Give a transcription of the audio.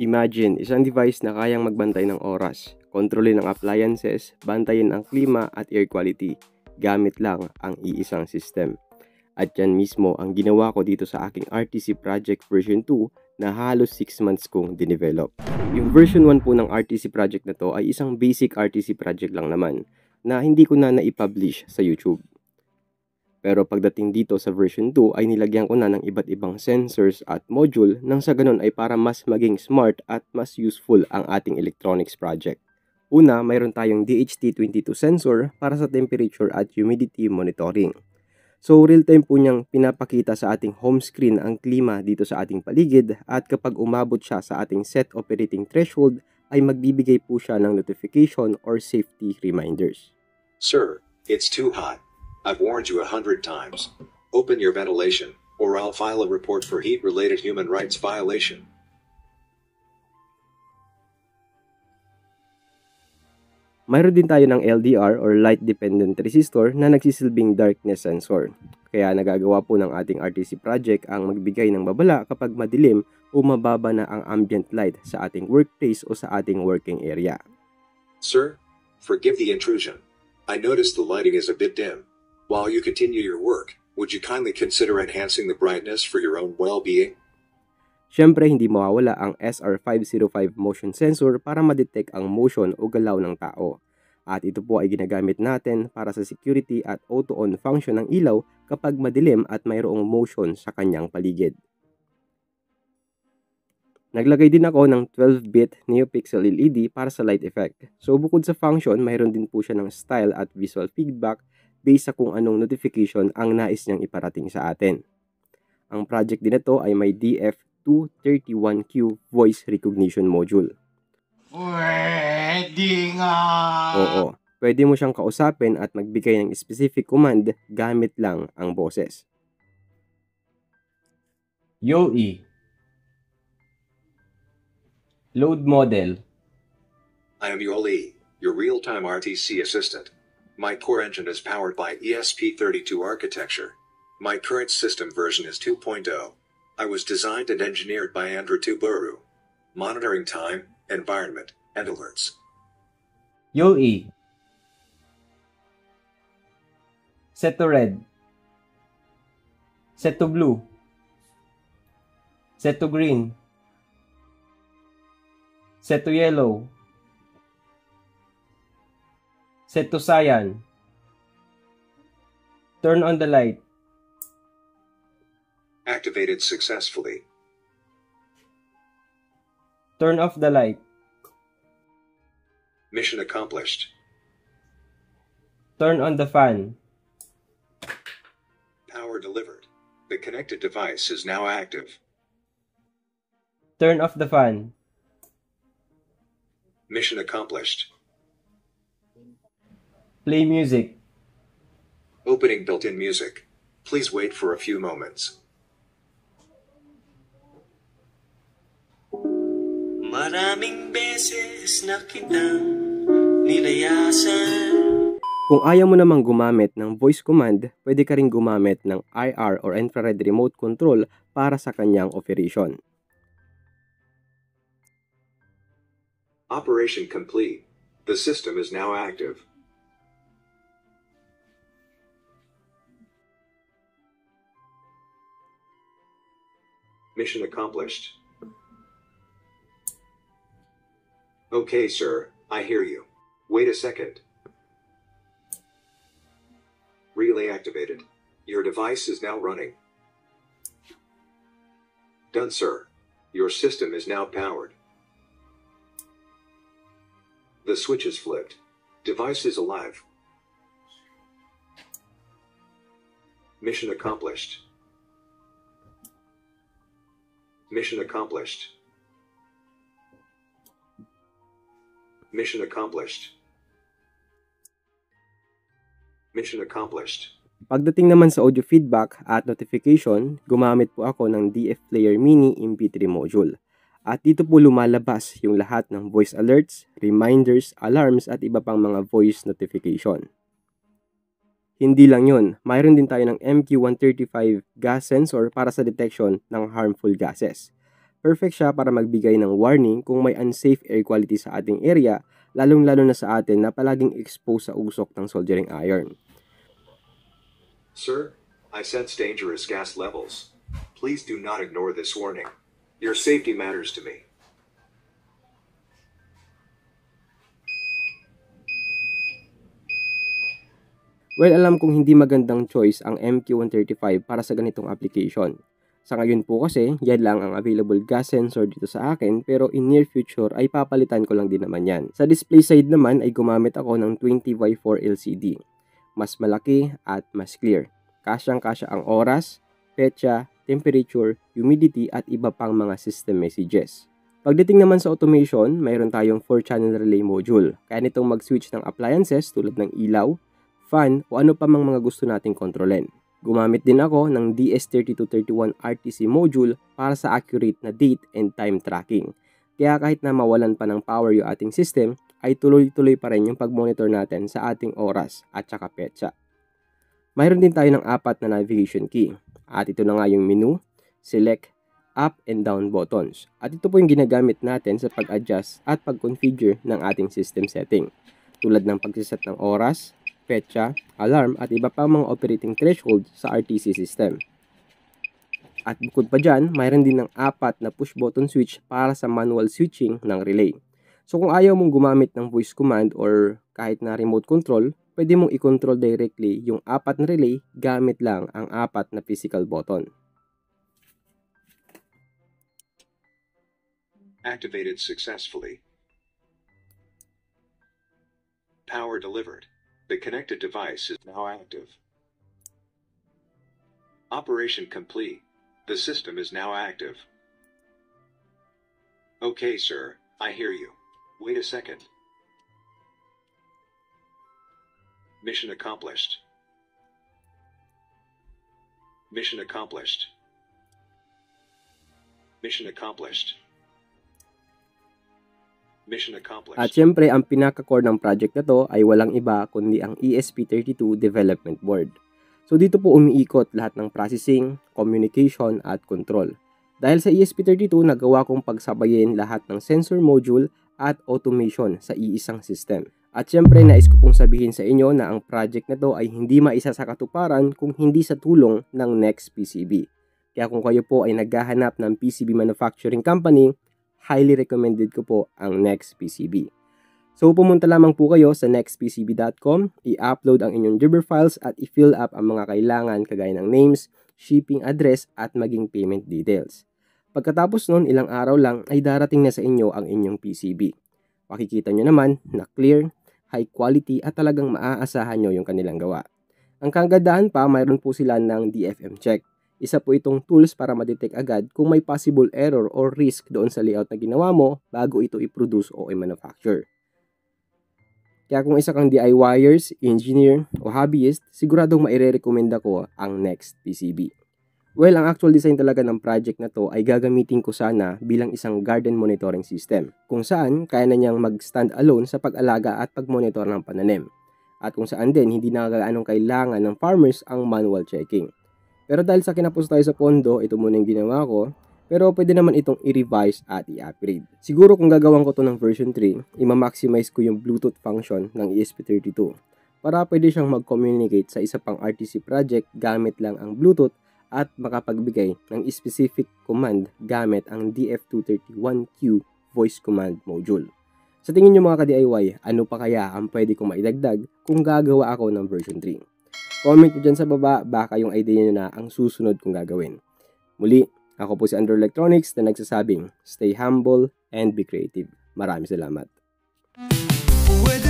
Imagine, isang device na kayang magbantay ng oras, kontrolin ang appliances, bantayan ang klima at air quality, gamit lang ang iisang system. At yan mismo ang ginawa ko dito sa aking RTC Project version 2 na halos 6 months kong dinevelop. Yung version 1 po ng RTC project na to ay isang basic RTC project lang naman na hindi ko na naipublish sa YouTube. Pero pagdating dito sa version 2 ay nilagyan ko na ng iba't ibang sensors at module nang sa ganun ay para mas maging smart at mas useful ang ating electronics project. Una, mayroon tayong DHT22 sensor para sa temperature at humidity monitoring. So real time po niyang pinapakita sa ating home screen ang klima dito sa ating paligid at kapag umabot siya sa ating set operating threshold ay magbibigay po siya ng notification or safety reminders. Sir, it's too hot. I've warned you a hundred times. Open your ventilation, or I'll file a report for heat-related human rights violation. Mayroon din tayo ng LDR or Light Dependent Resistor na nagsisilbing darkness sensor. Kaya nagagawa po ng ating RTC project ang magbigay ng babala kapag madilim o mababa na ang ambient light sa ating workplace o sa ating working area. Sir, forgive the intrusion. I noticed the lighting is a bit dim. While you continue your work, would you kindly consider enhancing the brightness for your own well-being? Siyempre, hindi mawawala ang SR505 motion sensor para ma-detect ang motion o galaw ng tao. At ito po ay ginagamit natin para sa security at auto-on function ng ilaw kapag madilim at mayroong motion sa kanyang paligid. Naglagay din ako ng 12-bit NeoPixel LED para sa light effect. So bukod sa function, mayroon din po siya ng style at visual feedback based sa kung anong notification ang nais niyang iparating sa atin. Ang project din ito ay may DF 231Q voice recognition module. Pwede nga. Oo, pwede mo siyang kausapin at magbigay ng specific command gamit lang ang boses. Yo E. Load model. I am Yoli, your real-time RTC assistant. My core engine is powered by ESP32 architecture. My current system version is 2.0. I was designed and engineered by Andrew Tuburu. Monitoring time, environment, and alerts. Yo E. Set to red. Set to blue. Set to green. Set to yellow. Set to cyan. Turn on the light. Activated successfully. Turn off the light. Mission accomplished. Turn on the fan. Power delivered. The connected device is now active. Turn off the fan. Mission accomplished. Play music. Opening built-in music. Please wait for a few moments. Maraming beses na kitang nilayasan Kung ayaw mo namang gumamit ng voice command, pwede ka rin gumamit ng IR or infrared remote control para sa kanyang operation. Operation complete. The system is now active. Mission accomplished. Okay, sir, I hear you. Wait a second. Relay activated. Your device is now running. Done, sir. Your system is now powered. The switch is flipped. Device is alive. Mission accomplished. Mission accomplished. Mission accomplished. Mission accomplished. Pagdating naman sa audio feedback at notification, gumamit po ako ng DF Player Mini MP3 module. At dito po lumalabas yung lahat ng voice alerts, reminders, alarms at iba pang mga voice notification. Hindi lang yun, mayroon din tayo ng MQ135 gas sensor para sa detection ng harmful gases. Perfect siya para magbigay ng warning kung may unsafe air quality sa ating area, lalong-lalo na sa atin na palaging exposed sa usok ng soldering iron. Sir, I sense dangerous gas levels. Please do not ignore this warning. Your safety matters to me. Well, alam kong hindi magandang choice ang MQ-135 para sa ganitong application. Sa ngayon po kasi, yan lang ang available gas sensor dito sa akin pero in near future ay papalitan ko lang din naman yan. Sa display side naman ay gumamit ako ng 20x4 LCD. Mas malaki at mas clear. Kasyang-kasya ang oras, petsa, temperature, humidity at iba pang mga system messages. Pagdating naman sa automation, mayroon tayong 4-channel relay module. Kaya nitong mag-switch ng appliances tulad ng ilaw, fan o ano pa mang mga gusto nating kontrolin. Gumamit din ako ng DS3231 RTC module para sa accurate na date and time tracking. Kaya kahit na mawalan pa ng power yung ating system, ay tuloy-tuloy pa rin yung pag-monitor natin sa ating oras at saka petsa. Mayroon din tayo ng apat na navigation key. At ito na nga yung menu, select, up and down buttons. At ito po yung ginagamit natin sa pag-adjust at pag-configure ng ating system setting. Tulad ng pagsiset ng oras, petsa, alarm at iba pa mga operating threshold sa RTC system. At bukod pa dyan, mayroon din ng apat na push button switch para sa manual switching ng relay. So kung ayaw mong gumamit ng voice command or kahit na remote control, pwede mong i-control directly yung apat na relay gamit lang ang apat na physical button. Activated successfully. Power delivered. The connected device is now active. Operation complete. The system is now active. Okay, sir, I hear you. Wait a second. Mission accomplished. Mission accomplished. Mission accomplished. At syempre, ang pinaka-core ng project na to ay walang iba kundi ang ESP32 Development Board. So dito po umiikot lahat ng processing, communication at control. Dahil sa ESP32, nagawa kong pagsabayin lahat ng sensor module at automation sa iisang system. At syempre, nais ko pong sabihin sa inyo na ang project na to ay hindi maisa sa katuparan kung hindi sa tulong ng Next PCB. Kaya kung kayo po ay naghahanap ng PCB manufacturing company, highly recommended ko po ang Next PCB. So pumunta lamang po kayo sa nextpcb.com, i-upload ang inyong Jibber files at i-fill up ang mga kailangan kagaya ng names, shipping address at maging payment details. Pagkatapos nun, ilang araw lang ay darating na sa inyo ang inyong PCB. Makikita nyo naman na clear, high quality at talagang maaasahan nyo yung kanilang gawa. Ang kagandahan pa, mayroon po sila ng DFM check. Isa po itong tools para ma-detect agad kung may possible error or risk doon sa layout na ginawa mo bago ito i-produce o i-manufacture. Kaya kung isa kang DIYers, engineer o hobbyist, siguradong maire-recommenda ko ang Next PCB. Well, ang actual design talaga ng project na to ay gagamitin ko sana bilang isang garden monitoring system, kung saan kaya na niyang mag-stand alone sa pag-alaga at pag-monitor ng pananim. At kung saan din hindi na kailangan ng farmers ang manual checking. Pero dahil sa kinapos tayo sa pondo, ito muna yung ginawa ko, pero pwede naman itong i-revise at i-upgrade. Siguro kung gagawin ko to ng version 3, ima-maximize ko yung Bluetooth function ng ESP32 para pwede siyang mag-communicate sa isa pang RTC project gamit lang ang Bluetooth at makapagbigay ng specific command gamit ang DF231Q voice command module. Sa tingin nyo mga ka-DIY, ano pa kaya ang pwede kong maidagdag kung gagawa ako ng version 3? Comment nyo dyan sa baba, baka yung idea nyo na ang susunod kong gagawin. Muli, ako po si Andrew Electronics na nagsasabing, stay humble and be creative. Maraming salamat. The